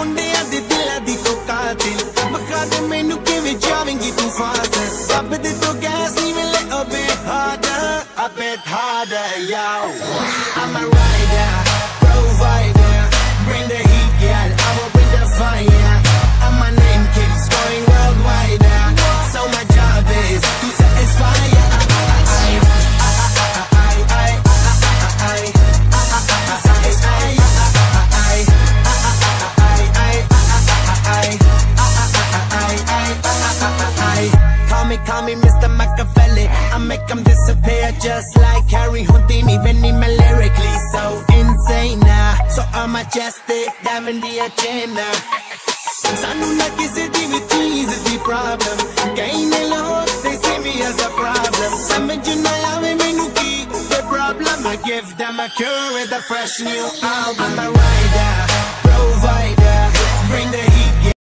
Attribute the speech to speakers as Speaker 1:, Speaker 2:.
Speaker 1: ਮੁੰਡਿਆਂ ਦੇ ਦਿਲਾਂ ਦੀ ਤੂੰ ਕਾਤਿਲ। ਮਖਾ ਦੇ ਮੈਨੂੰ ਕਿਵੇਂ ਜਾਵੇਂਗੀ ਤੂੰ ਫਾਸਟ ਰੱਬ ਦੇ ਤੋਂ ਗੈਸ ਨਹੀਂ ਮਿਲੇ a bit harder a bit harder yo Call me, call me Mr. Machiavelli I make them disappear just like Harry Houdini Veni me lyrically so insane now So I'm majestic, diamond the agenda ਸਾਨੂੰ ਨਾ ਕਿਸੇ ਦੀ ਵੀ ਚੀਜ਼ ਦੀ problem ਕਈ ਨੇ ਲੋਕ they see me as a problem ਸਮਝ ਨਾ ਆਵੇ ਮੈਨੂੰ ਕੀ the problem I give them a cure with a fresh new album I'm a rider